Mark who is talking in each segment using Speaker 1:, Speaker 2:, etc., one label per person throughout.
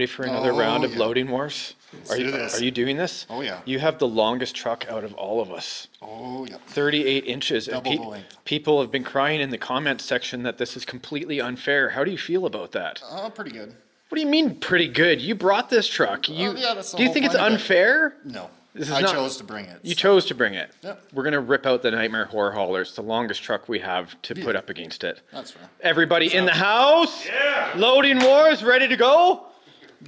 Speaker 1: ready for another
Speaker 2: Oh,
Speaker 1: round of
Speaker 2: yeah.
Speaker 1: loading wars?
Speaker 2: Let's
Speaker 1: Are you,
Speaker 2: this.
Speaker 1: are you doing this?
Speaker 2: Oh, yeah.
Speaker 1: You have the longest truck out of all of us.
Speaker 2: Oh, yeah.
Speaker 1: 38 inches. and
Speaker 2: Double
Speaker 1: pe- people have been crying in the comments section that this is completely unfair. How do you feel about that?
Speaker 2: Oh, pretty good.
Speaker 1: What do you mean pretty good? You brought this truck. Uh, you,
Speaker 2: Oh, yeah, that's the
Speaker 1: do you
Speaker 2: whole
Speaker 1: think it's
Speaker 2: point it.
Speaker 1: unfair?
Speaker 2: No.
Speaker 1: This is
Speaker 2: I
Speaker 1: not-
Speaker 2: chose to bring it.
Speaker 1: You
Speaker 2: so-
Speaker 1: chose to bring it.
Speaker 2: Yep.
Speaker 1: We're going to rip out the Nightmare Horror Hauler. It's the longest truck we have to put up against it.
Speaker 2: That's fair.
Speaker 1: Everybody in the house? Yeah. Loading Wars ready to go?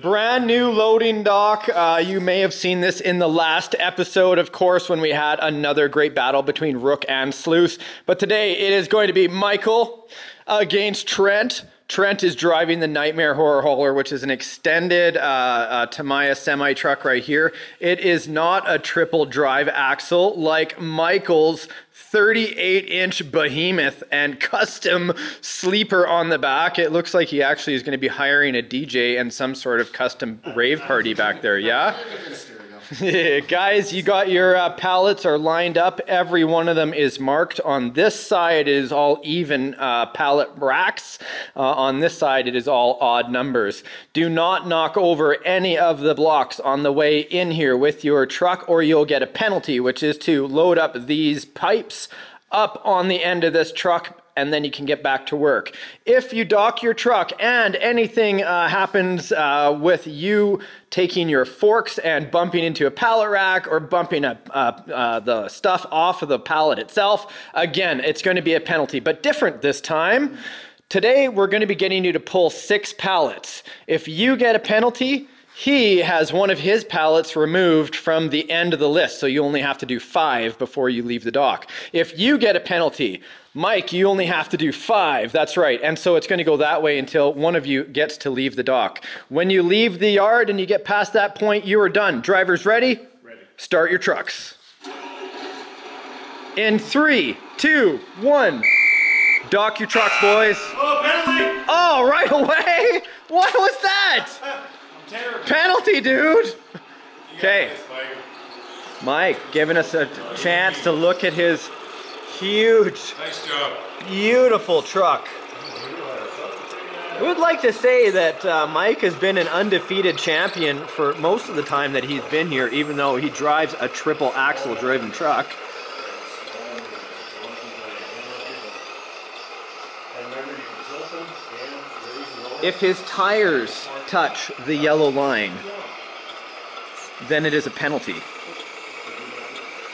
Speaker 1: Brand new loading dock. Uh, you may have seen this in the last episode, of course, when we had another great battle between Rook and Sleuth. But today it is going to be Michael against Trent. Trent is driving the Nightmare Horror Hauler, which is an extended uh, uh, Tamiya semi truck right here. It is not a triple drive axle like Michael's 38 inch behemoth and custom sleeper on the back. It looks like he actually is going to be hiring a DJ and some sort of custom rave party back there. Yeah? Guys, you got your uh, pallets are lined up. Every one of them is marked. On this side, is all even uh, pallet racks. Uh, on this side, it is all odd numbers. Do not knock over any of the blocks on the way in here with your truck, or you'll get a penalty, which is to load up these pipes up on the end of this truck and then you can get back to work. If you dock your truck and anything uh, happens uh, with you taking your forks and bumping into a pallet rack or bumping up uh, uh, the stuff off of the pallet itself, again, it's going to be a penalty, but different this time. Today, we're going to be getting you to pull six pallets. If you get a penalty, he has one of his pallets removed from the end of the list, so you only have to do five before you leave the dock. If you get a penalty, Mike, you only have to do five. That's right. And so it's going to go that way until one of you gets to leave the dock. When you leave the yard and you get past that point, you are done. Drivers ready? Ready. Start your trucks. In three, two, one. Dock your trucks, boys.
Speaker 3: Oh, penalty!
Speaker 1: Oh, right away? What was that?
Speaker 3: Terrible.
Speaker 1: Penalty, dude. Okay.
Speaker 3: Mike.
Speaker 1: Mike giving us a chance to look at his huge,
Speaker 3: Nice job.
Speaker 1: beautiful truck. I would like to say that uh, Mike has been an undefeated champion for most of the time that he's been here, even though he drives a triple axle driven truck. If his tires touch the yellow line, then it is a penalty.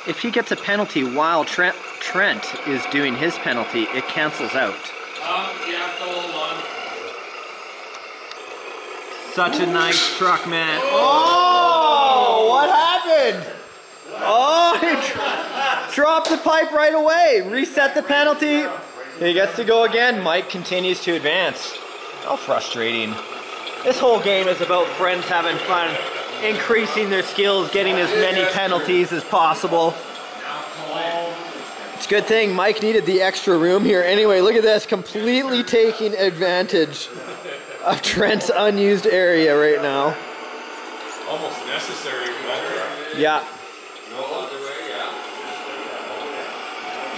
Speaker 1: If he gets a penalty while Trent, Trent is doing his penalty, it cancels out.
Speaker 3: You have to hold on.
Speaker 1: Such a nice truck, man. Oh, what happened? Oh, he dropped the pipe right away. Reset the penalty. He gets to go again. Mike continues to advance. How frustrating. This whole game is about friends having fun, increasing their skills, getting as many penalties as possible. It's a good thing Mike needed the extra room here. Anyway, look at this, completely taking advantage of Trent's unused area right now.
Speaker 3: Almost necessary for that truck.
Speaker 1: Yeah.
Speaker 3: No other way, yeah.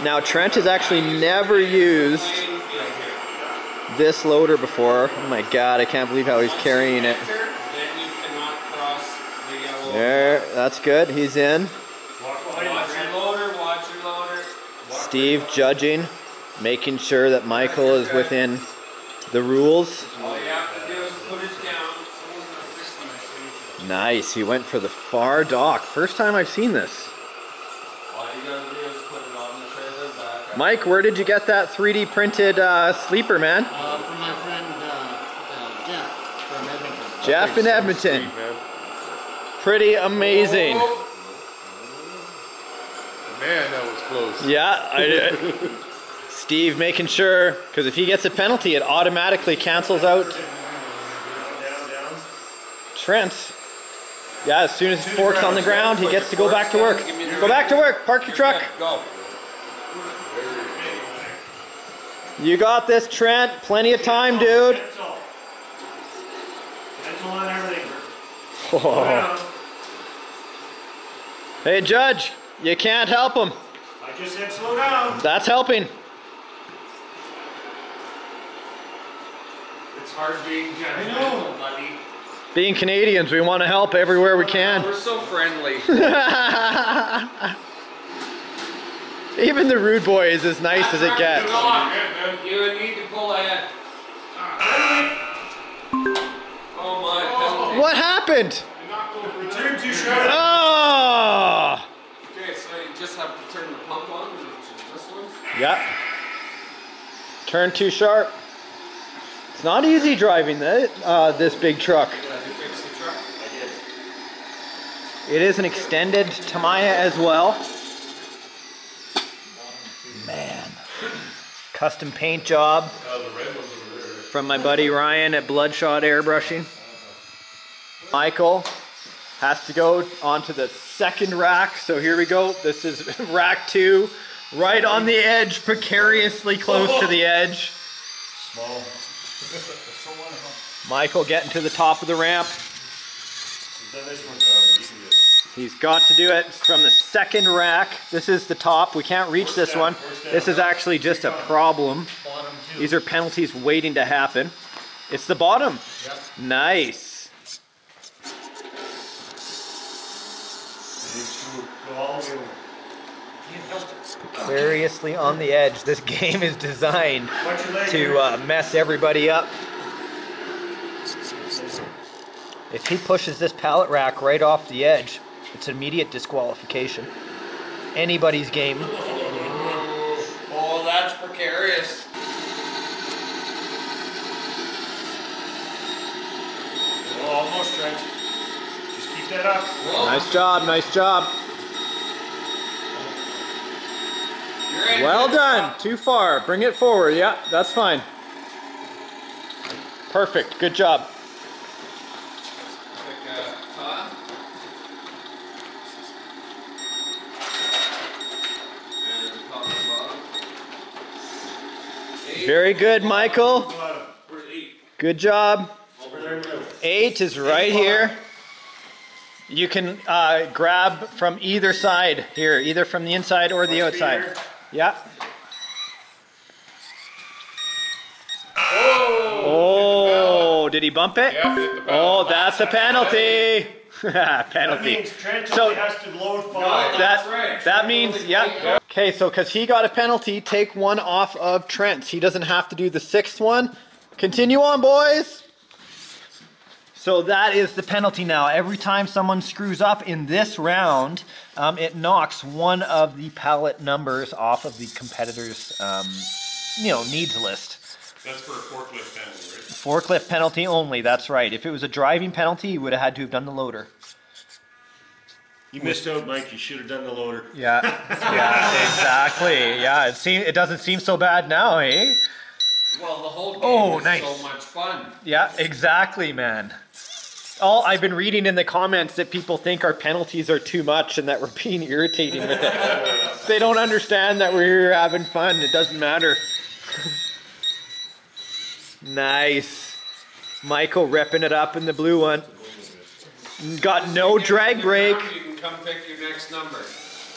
Speaker 1: Now Trent has actually never used this loader before. Oh my god, I can't believe how he's carrying it.
Speaker 3: Then you cannot cross the yellow.
Speaker 1: There, that's good. He's in.
Speaker 3: Watch your loader, watch your loader.
Speaker 1: Steve judging, making sure that Michael is within the rules.
Speaker 3: All you have to do is put it down.
Speaker 1: Nice. He went for the far dock. First time I've seen this.
Speaker 3: All you gotta do is put it on the trailer back.
Speaker 1: Mike, where did you get that 3D printed uh, sleeper, man?
Speaker 4: Uh, from my friend uh, uh, Jeff from Edmonton.
Speaker 1: Jeff in Edmonton. Pretty amazing.
Speaker 5: Man, that was close.
Speaker 1: Yeah, I did. Steve making sure, because if he gets a penalty, it automatically cancels out Trent. Yeah, as soon as his fork's on the ground, he gets to go back to work. Go back to work. Park your truck.
Speaker 3: Go.
Speaker 1: You got this, Trent. Plenty of time, dude.
Speaker 6: Pencil. Pencil on everything.
Speaker 1: Oh. Um, hey, Judge, you can't help him.
Speaker 6: I just said slow down.
Speaker 1: That's helping.
Speaker 3: It's hard being
Speaker 6: I know.
Speaker 3: judgmental, buddy.
Speaker 1: Being Canadians, we want to help everywhere we can.
Speaker 3: We're so friendly.
Speaker 1: Even the rude boy is as nice as it gets.
Speaker 3: You need to pull ahead. Oh my.
Speaker 1: What happened?
Speaker 6: Turn too sharp.
Speaker 1: Oh!
Speaker 3: Okay, so you just have to turn the pump on, which is this one.
Speaker 1: Yeah. Turn too sharp. It's not easy driving the, uh, this big truck.
Speaker 3: Did you fix the truck?
Speaker 1: It is an extended Tamiya as well. Man. Custom paint job from my buddy Ryan at Bloodshot Airbrushing. Michael has to go onto the second rack. So here we go. This is rack two, right on the edge, precariously close to the edge. Small. Michael getting to the top of the ramp. He's got to do it from the second rack. This is the top. We can't reach this one. This is actually just a problem. These are penalties waiting to happen. It's the bottom. Nice. Precariously on the edge. This game is designed to uh, mess everybody up. If he pushes this pallet rack right off the edge, it's immediate disqualification. Anybody's game.
Speaker 3: Oh, that's precarious.
Speaker 6: Oh, almost, Trent. Just keep that up.
Speaker 3: Whoa,
Speaker 1: Nice job, nice job.
Speaker 3: you're in.
Speaker 1: Well done. Too far. Bring it forward. Yeah, that's fine. Perfect. Good job.
Speaker 3: Like, uh, huh? And top and bottom. Eight.
Speaker 1: Very good, Michael.
Speaker 6: Bottom.
Speaker 3: Where's eight?
Speaker 1: Good job.
Speaker 6: Over there in the middle.
Speaker 1: Eight is right here. You can uh, grab from either side here, either from the inside or the outside. Yeah. Oh, did he bump it? Oh, that's a penalty.
Speaker 6: That
Speaker 1: penalty.
Speaker 6: means Trent
Speaker 1: So-
Speaker 6: has to load five.
Speaker 3: That's
Speaker 1: That
Speaker 3: right.
Speaker 1: that means yeah. Okay, so because he got a penalty, take one off of Trent. He doesn't have to do the sixth one. Continue on, boys. So that is the penalty now. Every time someone screws up in this round, um, it knocks one of the pallet numbers off of the competitor's, um, you know, needs list.
Speaker 5: That's for a forklift penalty, right?
Speaker 1: Forklift penalty only. That's right. If it was a driving penalty, you would have had to have done the loader.
Speaker 6: You missed out, Mike. You should have done the loader.
Speaker 1: Yeah, yeah, exactly. Yeah, it seem it doesn't seem so bad now, eh?
Speaker 3: Well, the whole game
Speaker 1: Oh,
Speaker 3: is
Speaker 1: nice.
Speaker 3: so much fun.
Speaker 1: Yeah, exactly, man. All I've been reading in the comments that people think our penalties are too much and that we're being irritating with it. they don't understand that we're here having fun. It doesn't matter. nice. Michael repping it up in the blue one. Got no
Speaker 3: Get
Speaker 1: drag
Speaker 3: your
Speaker 1: brake.
Speaker 3: number, You can come pick your next number.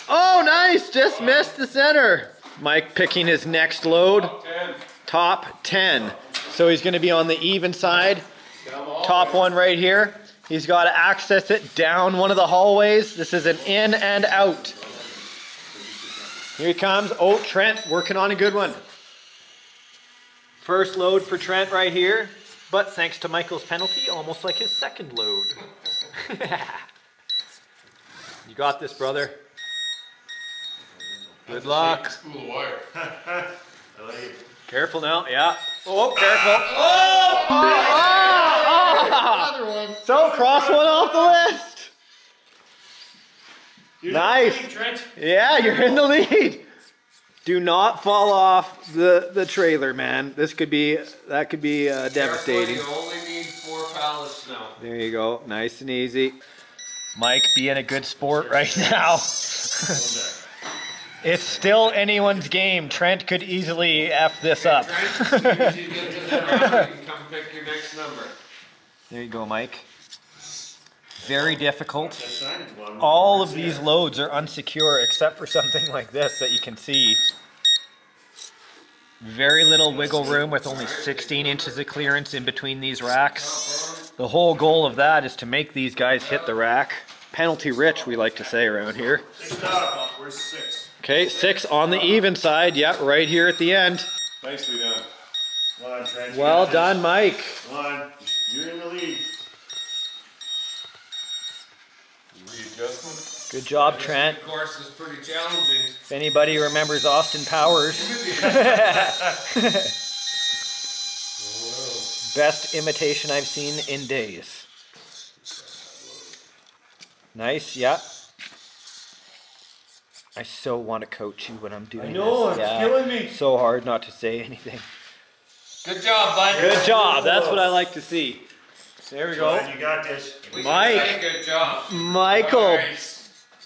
Speaker 1: Oh, nice. Just missed the center. Mike picking his next load.
Speaker 3: Ten.
Speaker 1: top 10. So he's going to be on the even side. Top one right here. He's got to access it down one of the hallways. This is an in and out. Here he comes. Oh, Trent working on a good one. First load for Trent right here. But thanks to Michael's penalty, almost like his second load. you got this, brother. Good luck.
Speaker 5: Spool wire.
Speaker 6: I like it.
Speaker 1: Careful now, yeah. Oh, careful. Oh! oh, oh,
Speaker 4: Another one.
Speaker 1: So, cross one off the list.
Speaker 6: You're
Speaker 1: Nice.
Speaker 6: lead.
Speaker 1: Yeah, you're in the lead. Do not fall off the, the trailer, man. This could be, that could be uh, devastating.
Speaker 3: Careful, you only need four pallets now.
Speaker 1: There you go, nice and easy. Mike being a good sport right now. it's still anyone's game. Trent could easily F this up.
Speaker 3: Trent, as soon as you get to the round, you can come pick your next number.
Speaker 1: There you go, Mike. Very difficult.
Speaker 6: That sign is one.
Speaker 1: All of these loads are unsecure except for something like this that you can see. Very little wiggle room with only 16 inches of clearance in between these racks. The whole goal of that is to make these guys hit the rack. Penalty rich, we like to say around here.
Speaker 6: Six down. Where's six?
Speaker 1: Okay, six on the even side. Yeah, right here at the end.
Speaker 5: Nicely done.
Speaker 6: Come on, Trent. you
Speaker 1: Well done, Mike.
Speaker 6: Come on. You're in the lead.
Speaker 5: Readjustment.
Speaker 1: Good job, Trent.
Speaker 3: Of course, is pretty challenging.
Speaker 1: If anybody remembers Austin Powers, best imitation I've seen in days. Nice, yeah. I so want to coach you when I'm doing
Speaker 6: I know,
Speaker 1: this.
Speaker 6: it's
Speaker 1: yeah.
Speaker 6: killing me.
Speaker 1: So hard not to say anything.
Speaker 3: Good job, bud.
Speaker 1: Good job. That's what I like to see. There we go.
Speaker 6: on, you got this.
Speaker 3: We
Speaker 1: Mike.
Speaker 3: Good job.
Speaker 1: Michael
Speaker 3: Alright.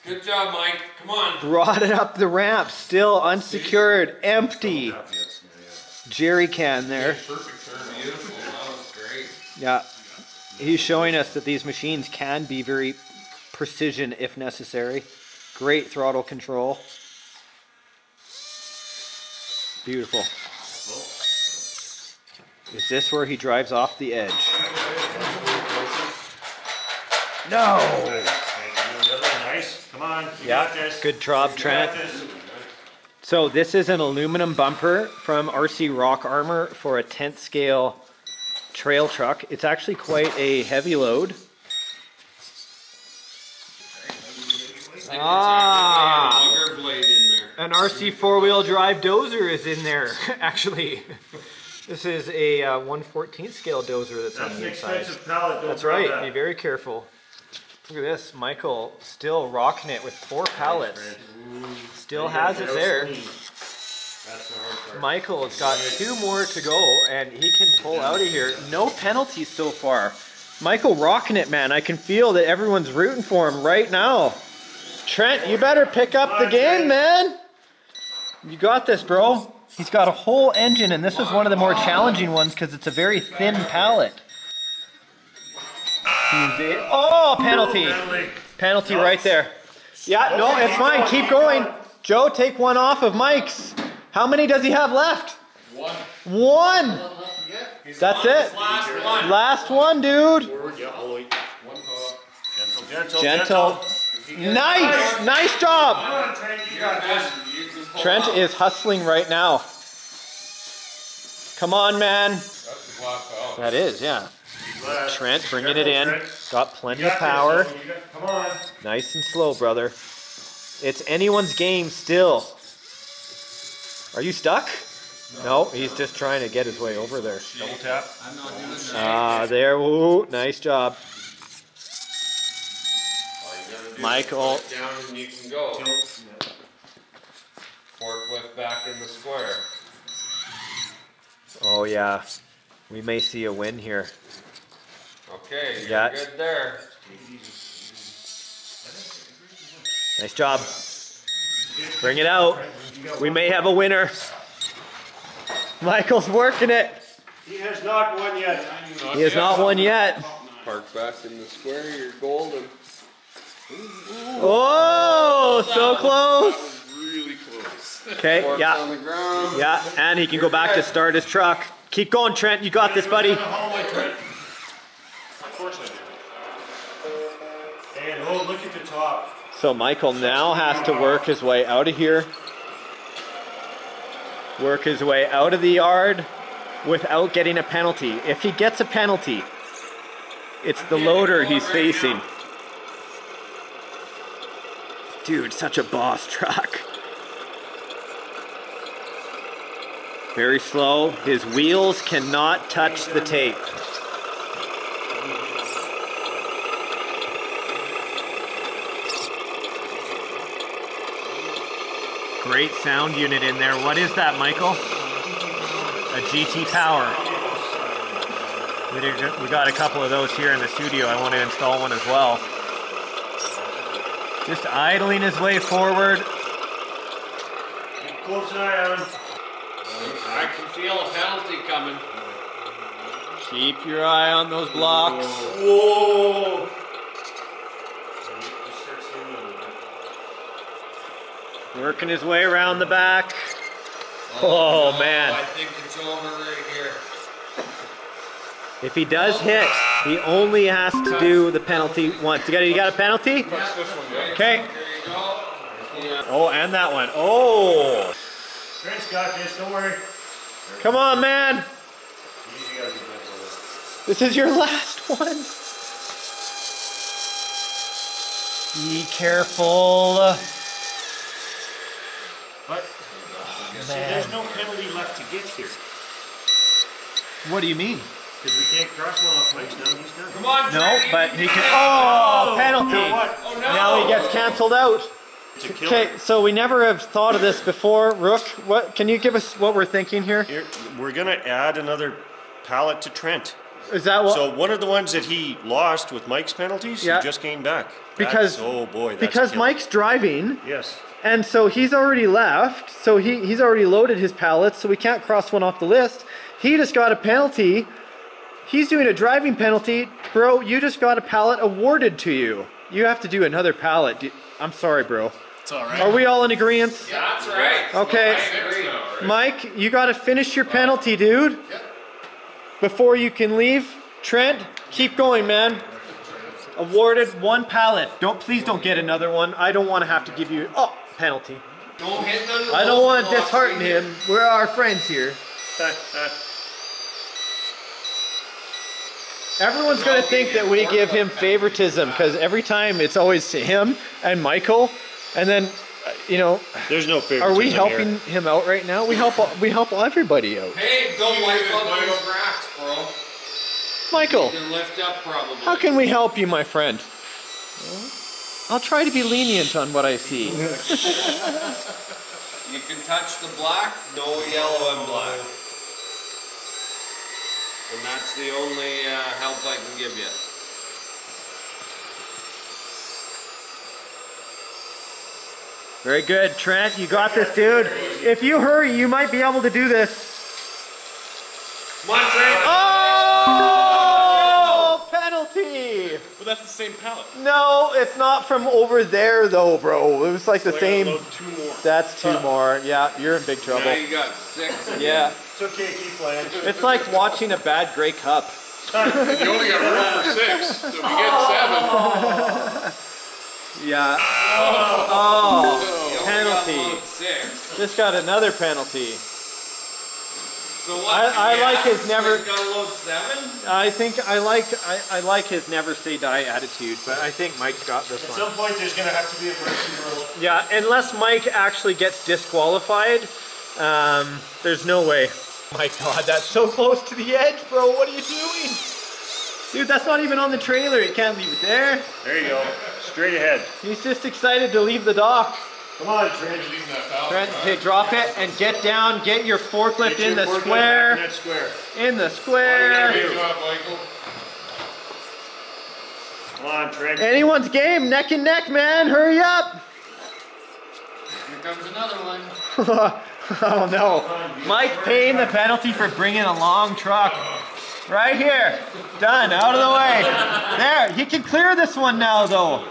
Speaker 3: Good job, Mike. Come on.
Speaker 1: brought it up the ramp, still unsecured, empty. Jerry can there.
Speaker 5: Perfect turn.
Speaker 3: Beautiful. That was great.
Speaker 1: Yeah. He's showing us that these machines can be very precision if necessary. Great throttle control. Beautiful. Is this where he drives off the edge? No.
Speaker 6: Okay, the other one, Nice. Come on. You
Speaker 1: Yeah,
Speaker 6: got this.
Speaker 1: good job, Trent. So this is an aluminum bumper from RC Rock Armor for a 10th scale trail truck. It's actually quite a heavy load. Ah.
Speaker 3: Auger blade in there.
Speaker 1: An RC four-wheel drive dozer is in there, actually. This is a uh, 114th scale dozer that's, on
Speaker 6: That's an
Speaker 1: the inside.
Speaker 6: expensive pallet. Don't
Speaker 1: That's right,
Speaker 6: that.
Speaker 1: be very careful. Look at this, Michael still rocking it with four pallets. Still has it there. Michael's got two more to go and he can pull out of here. No penalties so far. Michael rocking it, man. I can feel that everyone's rooting for him right now. Trent, you better pick up the game, man. You got this, bro. He's got a whole engine, and this is one of the more challenging ones because it's a very thin pallet. Oh. Penalty.
Speaker 6: Penalty
Speaker 1: right there. Yeah, no, it's fine. Keep going. Joe, take one off of Mike's. How many does he have left?
Speaker 3: One.
Speaker 1: One.
Speaker 4: Nothing left to get.
Speaker 1: That's it.
Speaker 3: Last one.
Speaker 1: Last one, dude.
Speaker 6: Forward, yeah, all the way.
Speaker 3: One pull-up.
Speaker 6: Gentle, gentle,
Speaker 1: Gentle. Nice. Nice job.
Speaker 6: Trent. You got this.
Speaker 3: You can pull
Speaker 1: Trent
Speaker 3: up.
Speaker 1: is hustling right now. Come on, man.
Speaker 3: That's a block out.
Speaker 1: That is, yeah. Trent bringing it in. Got plenty of power.
Speaker 6: Come on.
Speaker 1: Nice and slow, brother. It's anyone's game still. Are you stuck? No, he's just trying to get his way over there.
Speaker 6: Double tap.
Speaker 3: I'm not doing that.
Speaker 1: Ah, there. Woo, nice job.
Speaker 3: All you gotta do is
Speaker 1: Michael.
Speaker 3: Down and you can go. Forklift back in the square.
Speaker 1: Oh, yeah. We may see a win here.
Speaker 3: Okay, you're
Speaker 1: Yeah.
Speaker 3: good there.
Speaker 1: Nice job. Bring it out. We may have a winner. Michael's working it.
Speaker 6: He has not won yet.
Speaker 1: He has not won yet.
Speaker 3: Park back in the square, you're golden.
Speaker 1: Oh, so close.
Speaker 5: Really close.
Speaker 1: Okay, yeah,
Speaker 3: on the ground.
Speaker 1: yeah, and he can go back to start his truck. Keep going, Trent. You got this, buddy.
Speaker 5: Of course I do.
Speaker 6: And oh, look at the top.
Speaker 1: So Michael now has to work his way out of here. Work his way out of the yard without getting a penalty. If he gets a penalty, it's the loader he's facing. Dude, such a boss truck. Very slow. His wheels cannot touch the tape. Great sound unit in there. What is that, Michael? A GT Power. We, did, we got a couple of those here in the studio. I want to install one as well. Just idling his way forward.
Speaker 6: Keep close eye on.
Speaker 3: I can feel a penalty coming.
Speaker 1: Keep your eye on those blocks.
Speaker 6: Whoa.
Speaker 1: Working his way around the back. Oh, man.
Speaker 3: I think it's over right here.
Speaker 1: If he does hit, He only has to do the penalty once. You got, you got a penalty? Okay. Oh, and that one. Oh,
Speaker 6: Trent's got this, don't worry.
Speaker 1: come on, man.
Speaker 6: Easy, gotta be gentle with
Speaker 1: This is your last one. Be careful.
Speaker 6: It. But, see, there's no penalty left to get here.
Speaker 1: What do you mean?
Speaker 6: Because we can't cross one off Mike's now, he's done.
Speaker 3: Come on,
Speaker 1: No,
Speaker 3: Trey.
Speaker 1: but he can. Oh, penalty.
Speaker 6: You know what?
Speaker 3: Oh no.
Speaker 1: Now he gets canceled out.
Speaker 6: It's a killer.
Speaker 1: Okay, so we never have thought of this before. Rook, what can you give us what we're thinking here?
Speaker 6: Here, we're gonna add another pallet to Trent.
Speaker 1: Is that what?
Speaker 6: So one of the ones that he lost with Mike's penalties,
Speaker 1: Yeah.
Speaker 6: he just came back.
Speaker 1: Because-
Speaker 6: That's- oh boy, that's
Speaker 1: because. Mike's driving,
Speaker 6: Yes.
Speaker 1: And so he's already left. So he, he's already loaded his pallets, so we can't cross one off the list. He just got a penalty. He's doing a driving penalty. Bro, you just got a pallet awarded to you. You have to do another pallet. I'm sorry, bro.
Speaker 2: It's all right.
Speaker 1: Are we all in agreement?
Speaker 3: Yeah, that's right.
Speaker 1: Okay.
Speaker 3: I.
Speaker 1: Mike, you got to finish your penalty, dude. Yep. Before you can leave. Trent, keep going, man. Awarded one pallet. Don't please don't get another one. I don't want to have to give you oh penalty.
Speaker 3: Don't hit the.
Speaker 1: I don't want to dishearten
Speaker 3: block.
Speaker 1: him. We're our friends here. Everyone's gonna think that we give him favoritism because every time it's always to him and Michael, and then uh, you know,
Speaker 6: There's no favoritism
Speaker 1: are we
Speaker 6: here.
Speaker 1: helping him out right now? We help we help everybody out.
Speaker 3: Hey, don't wipe up those racks, bro.
Speaker 1: Michael,
Speaker 3: lift up
Speaker 1: how can we help you, my friend? I'll try to be lenient on what I see.
Speaker 3: You can touch the black, no yellow and black. And that's the only uh, help I can give you.
Speaker 1: Very good, Trent. You got this, dude. If you hurry, you might be able to do this.
Speaker 3: Come on, Trey.
Speaker 2: That's the same pallet.
Speaker 1: No, it's not from over there, though, bro. It was like the
Speaker 2: So I
Speaker 1: same.
Speaker 2: load two more.
Speaker 1: That's two more. Yeah, you're in big trouble.
Speaker 3: Now you got six.
Speaker 1: Yeah,
Speaker 6: It's okay, keep playing.
Speaker 1: it's like watching a bad Grey Cup.
Speaker 5: You only got room for six, so if you get seven,
Speaker 1: Yeah. Oh, oh, oh
Speaker 3: You only
Speaker 1: penalty.
Speaker 3: load Six.
Speaker 1: Just got another penalty.
Speaker 3: So what?
Speaker 1: I- I
Speaker 3: yeah,
Speaker 1: like his never-
Speaker 3: he's Got to load seven.
Speaker 1: I think I like I, I like his never say die attitude, but I think Mike's got this
Speaker 6: At
Speaker 1: one.
Speaker 6: At some point, there's gonna have to be a mercy rule.
Speaker 1: Yeah, unless Mike actually gets disqualified, um, there's no way. My God, that's so close to the edge, bro. What are you doing? Dude, that's not even on the trailer. You can't leave it there.
Speaker 6: There you go. Straight ahead.
Speaker 1: He's just excited to leave the dock.
Speaker 6: Come on, Trent.
Speaker 5: leaving that.
Speaker 1: Trent, okay, drop it and get down. Get your forklift
Speaker 6: Get
Speaker 1: in
Speaker 6: your
Speaker 1: the
Speaker 6: forklift
Speaker 1: square.
Speaker 6: in that square.
Speaker 1: In the square.
Speaker 5: Good job, Michael.
Speaker 6: Come on, Trent.
Speaker 1: Anyone's game, neck and neck, man. Hurry up.
Speaker 4: Here comes another one.
Speaker 1: oh no. Mike paying the penalty for bringing a long truck. Right here. Done. Out of the way. There. He can clear this one now, though.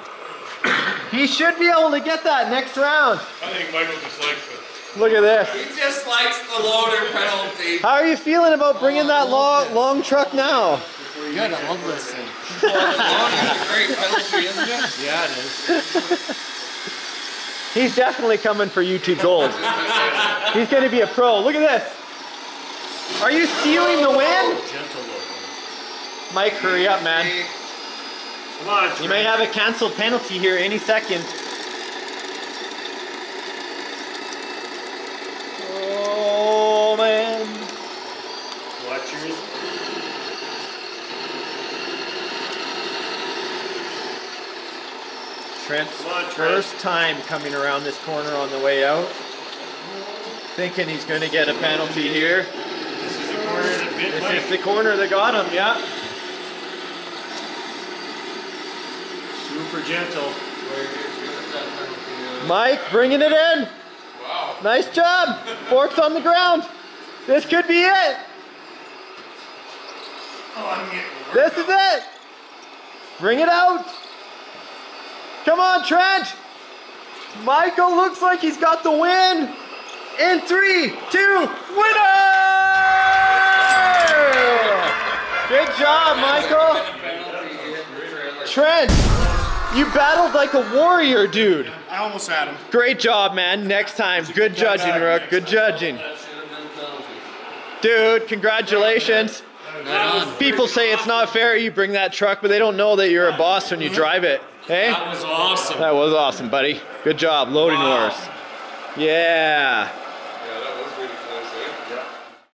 Speaker 1: He should be able to get that next round.
Speaker 5: I think Michael just likes it.
Speaker 1: Look at this.
Speaker 3: He just likes the loader penalty.
Speaker 1: How are you feeling about bringing that long, long truck now?
Speaker 4: Good, I love this thing.
Speaker 3: Loader's a great penalty, isn't it?
Speaker 4: Yeah, it is.
Speaker 1: He's definitely coming for YouTube Gold. He's going to be a pro. Look at this. Are you stealing the win?
Speaker 6: Gentle.
Speaker 1: Mike, hurry up, man.
Speaker 6: Come on, Trent.
Speaker 1: You may have a canceled penalty here any second. Oh man. Trent's
Speaker 6: Come on, Trent.
Speaker 1: first time coming around this corner on the way out. Thinking he's going to get a penalty here.
Speaker 6: This is the corner that
Speaker 1: This is the corner that got him, yeah.
Speaker 6: Super gentle.
Speaker 1: Mike bringing it in.
Speaker 5: Wow.
Speaker 1: Nice job. Forks on the ground. This could be it.
Speaker 6: Oh, I'm getting
Speaker 1: This is it. Bring it out. Come on, Trent. Michael looks like he's got the win. In three, two, winner! Good job, Michael. Trent, you battled like a warrior, dude.
Speaker 6: I almost had him.
Speaker 1: Great job, man. Next time. Good judging, Rook. Good judging.
Speaker 3: That should have been penalty.
Speaker 1: Dude, congratulations. People say it's not fair you bring that truck, but they don't know that you're a boss when you drive it. Hey?
Speaker 6: That was awesome.
Speaker 1: That was awesome, buddy. Good job. Loading
Speaker 6: Wow.
Speaker 1: Yeah.